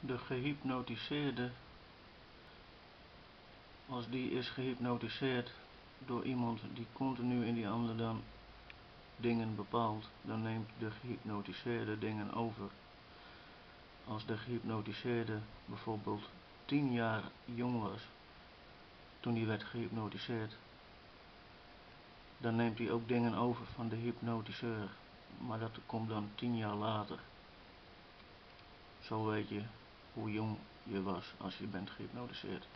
de gehypnotiseerde, als die is gehypnotiseerd door iemand die continu in die ander dan dingen bepaalt, dan neemt de gehypnotiseerde dingen over. Als de gehypnotiseerde bijvoorbeeld 10 jaar jong was, toen hij werd gehypnotiseerd, dan neemt hij ook dingen over van de hypnotiseur. Maar dat komt dan 10 jaar later. Zo weet je hoe jong je was als je bent gehypnotiseerd.